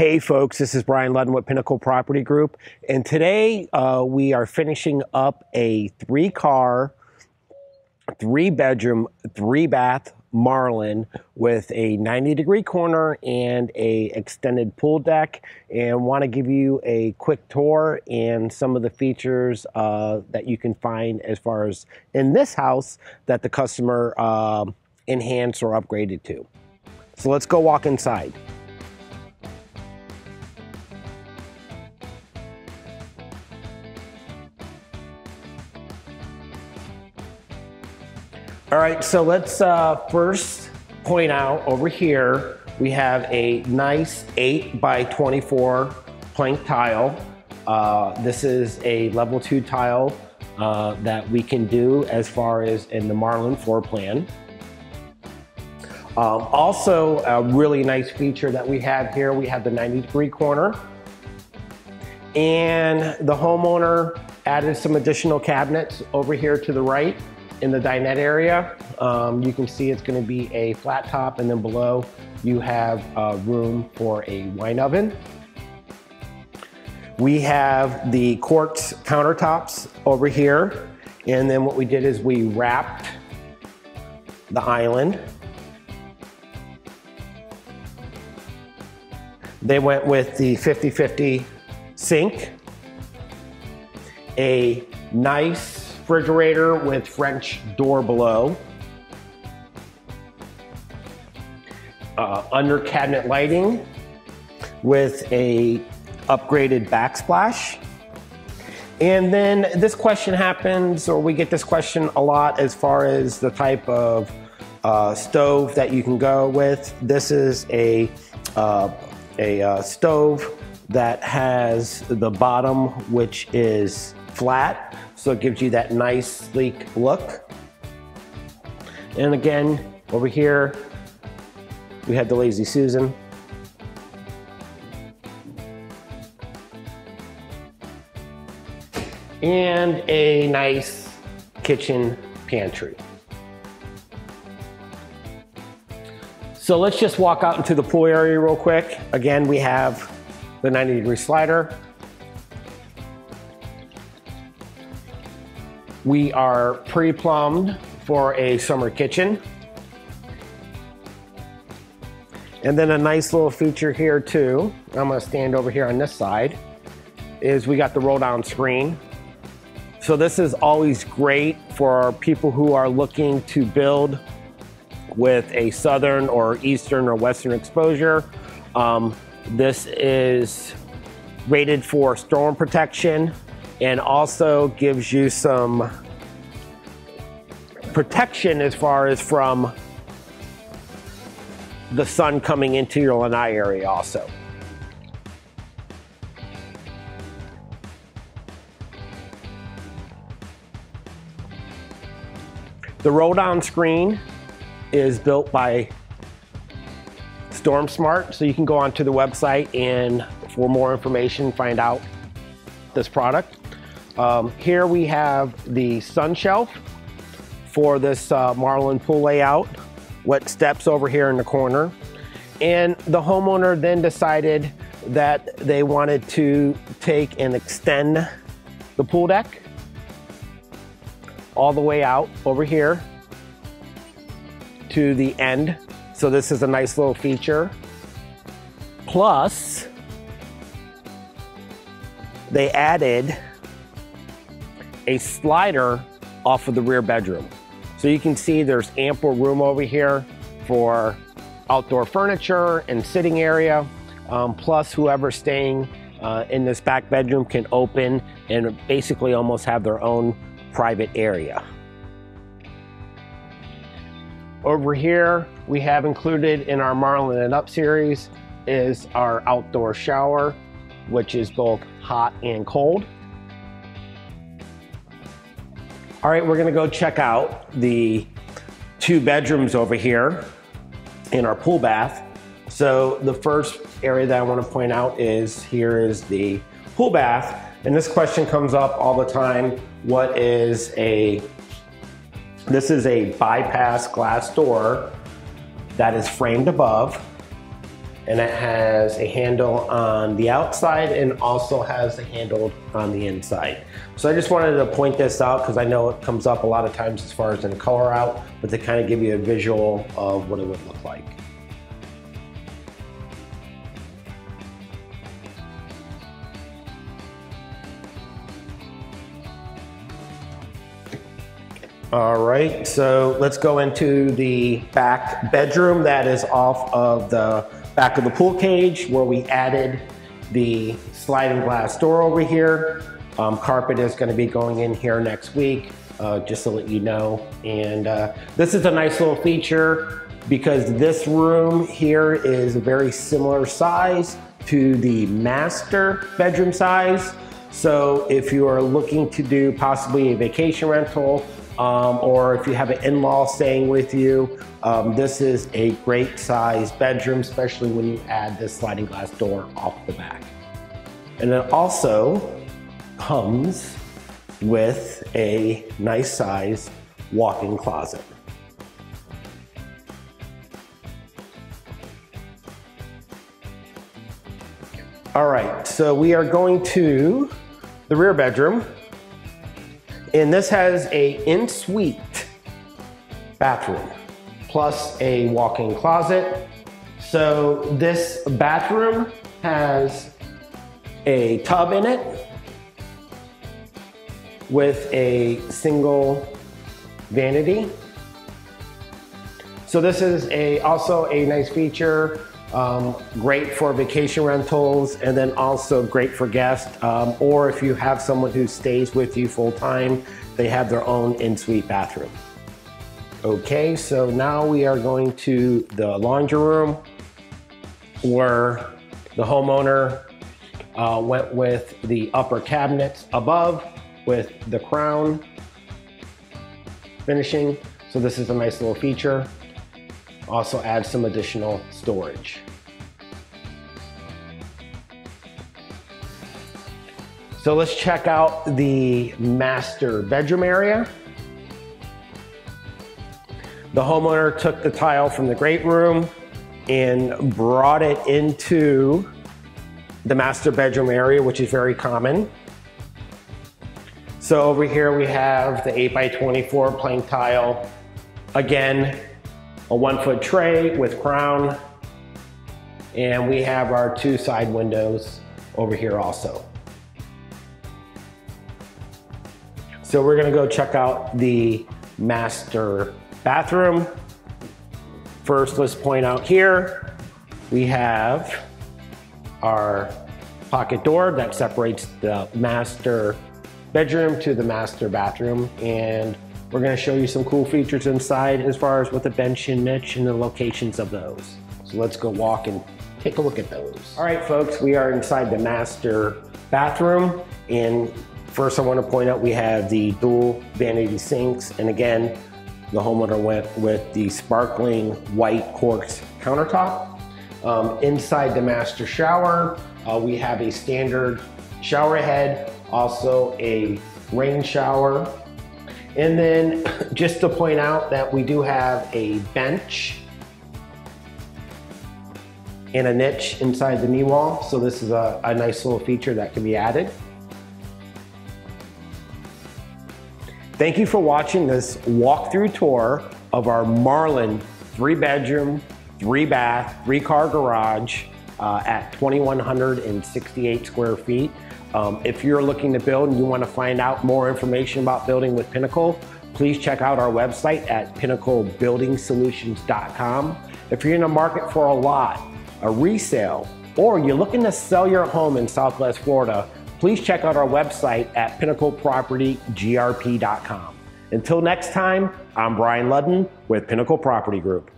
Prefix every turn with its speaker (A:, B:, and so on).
A: Hey folks, this is Brian Ludden with Pinnacle Property Group, and today uh, we are finishing up a three car, three bedroom, three bath Marlin with a 90 degree corner and a extended pool deck and want to give you a quick tour and some of the features uh, that you can find as far as in this house that the customer uh, enhanced or upgraded to. So let's go walk inside. All right, so let's uh, first point out over here, we have a nice 8 by 24 plank tile. Uh, this is a level 2 tile uh, that we can do as far as in the Marlin floor plan. Um, also, a really nice feature that we have here, we have the 90 degree corner. And the homeowner added some additional cabinets over here to the right in the dinette area. Um, you can see it's gonna be a flat top and then below you have uh, room for a wine oven. We have the quartz countertops over here. And then what we did is we wrapped the island. They went with the 50-50 sink, a nice refrigerator with French door below. Uh, under cabinet lighting with a upgraded backsplash. And then this question happens, or we get this question a lot as far as the type of uh, stove that you can go with. This is a, uh, a uh, stove that has the bottom, which is flat, so it gives you that nice sleek look. And again, over here, we have the Lazy Susan. And a nice kitchen pantry. So let's just walk out into the pool area real quick. Again, we have the 90 degree slider, We are pre-plumbed for a summer kitchen. And then a nice little feature here too, I'm gonna stand over here on this side, is we got the roll down screen. So this is always great for people who are looking to build with a southern or eastern or western exposure. Um, this is rated for storm protection and also gives you some protection as far as from the sun coming into your lanai area also. The roll down screen is built by StormSmart, so you can go onto the website and for more information find out this product. Um, here we have the sun shelf for this uh, Marlin pool layout, wet steps over here in the corner. And the homeowner then decided that they wanted to take and extend the pool deck all the way out over here to the end. So this is a nice little feature. Plus, they added a slider off of the rear bedroom. So you can see there's ample room over here for outdoor furniture and sitting area. Um, plus whoever's staying uh, in this back bedroom can open and basically almost have their own private area. Over here, we have included in our Marlin and Up series is our outdoor shower, which is both hot and cold. All right, we're gonna go check out the two bedrooms over here in our pool bath. So the first area that I wanna point out is here is the pool bath. And this question comes up all the time. What is a, this is a bypass glass door that is framed above. And it has a handle on the outside and also has a handle on the inside. So I just wanted to point this out because I know it comes up a lot of times as far as in color out, but to kind of give you a visual of what it would look like. All right, so let's go into the back bedroom that is off of the back of the pool cage where we added the sliding glass door over here. Um, carpet is gonna be going in here next week, uh, just to let you know. And uh, this is a nice little feature because this room here is a very similar size to the master bedroom size. So if you are looking to do possibly a vacation rental um, or if you have an in-law staying with you, um, this is a great size bedroom, especially when you add this sliding glass door off the back. And it also comes with a nice size walk-in closet. All right, so we are going to the rear bedroom. And this has a in-suite bathroom plus a walk-in closet. So this bathroom has a tub in it with a single vanity. So this is a also a nice feature um, great for vacation rentals and then also great for guests. Um, or if you have someone who stays with you full time, they have their own in-suite bathroom. Okay, so now we are going to the laundry room where the homeowner uh, went with the upper cabinets above with the crown finishing. So this is a nice little feature also add some additional storage. So let's check out the master bedroom area. The homeowner took the tile from the great room and brought it into the master bedroom area, which is very common. So over here we have the 8 by 24 plank tile. Again, a one foot tray with crown, and we have our two side windows over here also. So we're gonna go check out the master bathroom. First, let's point out here, we have our pocket door that separates the master bedroom to the master bathroom. And we're gonna show you some cool features inside as far as with the bench and niche and the locations of those. So let's go walk and take a look at those. All right, folks, we are inside the master bathroom. And first I wanna point out we have the dual vanity sinks. And again, the homeowner went with the sparkling white quartz countertop. Um, inside the master shower, uh, we have a standard shower head, also a rain shower and then just to point out that we do have a bench and a niche inside the knee wall. So this is a, a nice little feature that can be added. Thank you for watching this walkthrough tour of our Marlin three bedroom, three bath, three car garage uh, at 2,168 square feet. Um, if you're looking to build and you want to find out more information about building with Pinnacle, please check out our website at pinnaclebuildingsolutions.com. If you're in the market for a lot, a resale, or you're looking to sell your home in Southwest Florida, please check out our website at pinnaclepropertygrp.com. Until next time, I'm Brian Ludden with Pinnacle Property Group.